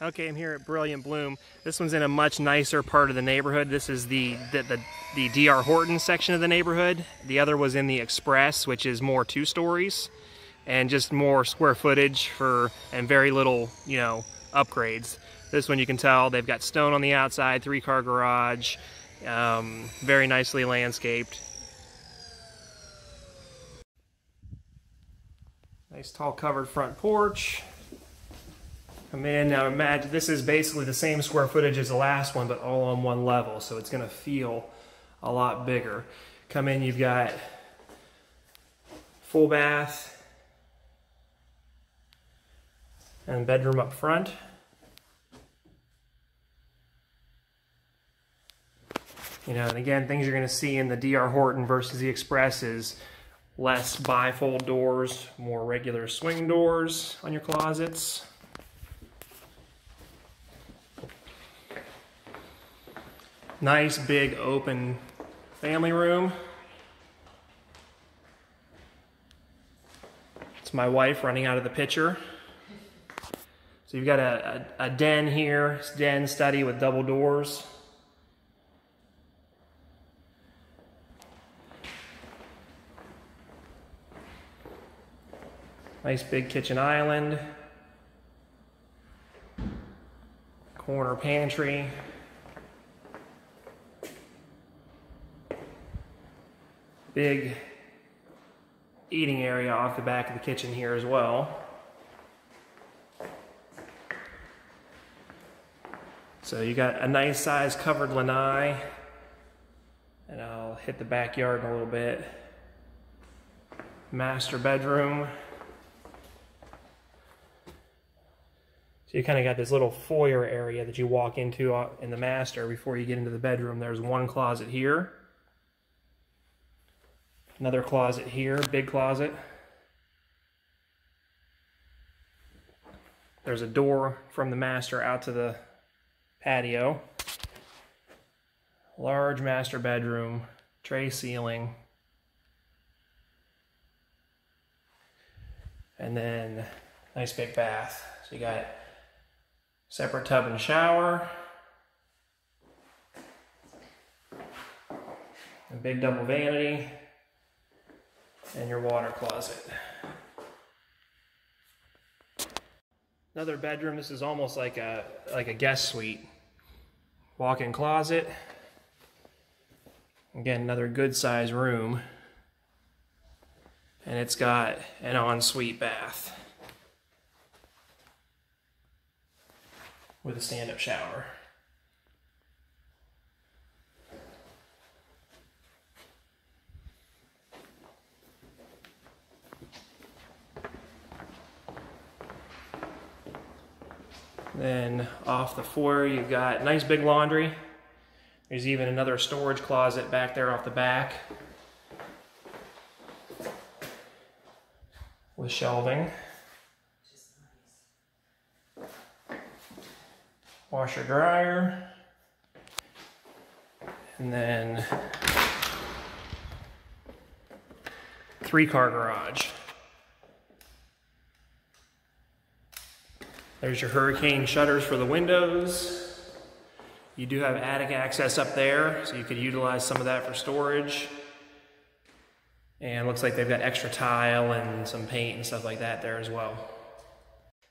Okay, I'm here at Brilliant Bloom. This one's in a much nicer part of the neighborhood. This is the the, the, the DR Horton section of the neighborhood. The other was in the Express, which is more two stories and just more square footage for and very little, you know, upgrades. This one you can tell they've got stone on the outside, three car garage, um, very nicely landscaped. Nice tall covered front porch. Come in, now imagine, this is basically the same square footage as the last one, but all on one level, so it's gonna feel a lot bigger. Come in, you've got full bath and bedroom up front. You know, and again, things you're gonna see in the DR Horton versus the Express is less bifold doors, more regular swing doors on your closets. Nice big open family room. It's my wife running out of the picture. So you've got a, a, a den here, den study with double doors. Nice big kitchen island. Corner pantry. Big eating area off the back of the kitchen here as well. So you got a nice size covered lanai, and I'll hit the backyard in a little bit. Master bedroom. So you kind of got this little foyer area that you walk into uh, in the master before you get into the bedroom. There's one closet here. Another closet here, big closet. There's a door from the master out to the patio. Large master bedroom, tray ceiling. And then nice big bath. So you got separate tub and shower. A big double vanity and your water closet. Another bedroom. This is almost like a like a guest suite. Walk-in closet. Again, another good size room. And it's got an ensuite bath with a stand-up shower. Then off the floor, you've got nice big laundry. There's even another storage closet back there off the back with shelving. Washer dryer. And then three car garage. There's your hurricane shutters for the windows. You do have attic access up there, so you could utilize some of that for storage. And looks like they've got extra tile and some paint and stuff like that there as well.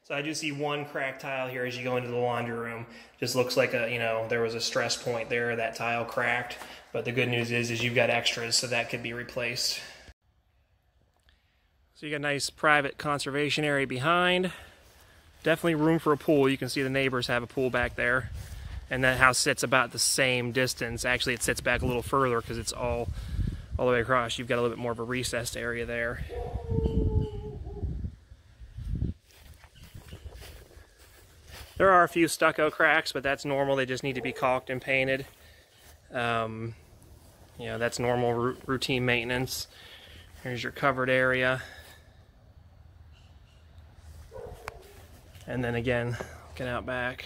So I do see one cracked tile here as you go into the laundry room. Just looks like a, you know, there was a stress point there, that tile cracked. But the good news is, is you've got extras, so that could be replaced. So you got a nice private conservation area behind. Definitely room for a pool. You can see the neighbors have a pool back there. And that house sits about the same distance. Actually, it sits back a little further because it's all, all the way across. You've got a little bit more of a recessed area there. There are a few stucco cracks, but that's normal. They just need to be caulked and painted. Um, you know, that's normal routine maintenance. Here's your covered area. And then again, looking out back.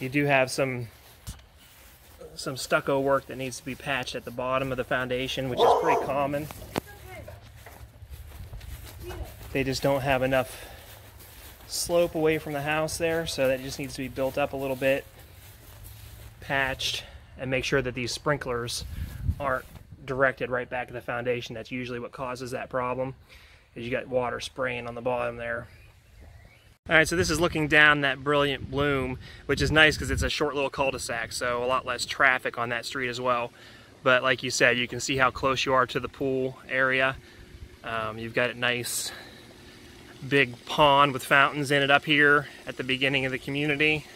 You do have some some stucco work that needs to be patched at the bottom of the foundation, which is pretty common. They just don't have enough slope away from the house there, so that just needs to be built up a little bit, patched, and make sure that these sprinklers aren't directed right back at the foundation. That's usually what causes that problem, is you got water spraying on the bottom there. All right, so this is looking down that brilliant bloom, which is nice because it's a short little cul-de-sac, so a lot less traffic on that street as well. But like you said, you can see how close you are to the pool area. Um, you've got a nice big pond with fountains in it up here at the beginning of the community.